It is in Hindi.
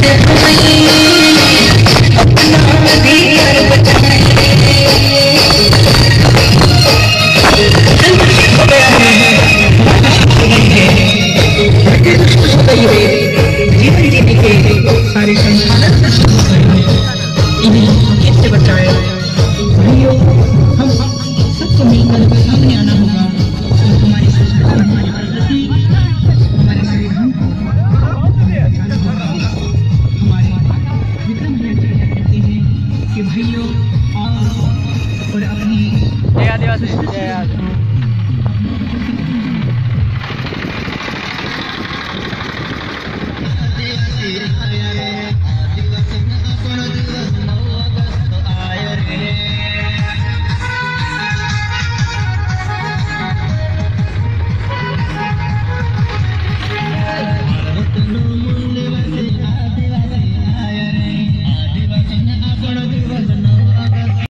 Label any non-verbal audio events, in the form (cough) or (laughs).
别 (laughs) 哭 वीडियो और अपनी जय आदिवासी। जय आदिवासी।